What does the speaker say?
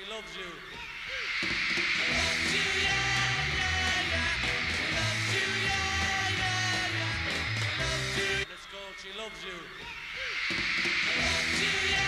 She loves you. Let's go. She loves you. She loves you, yeah.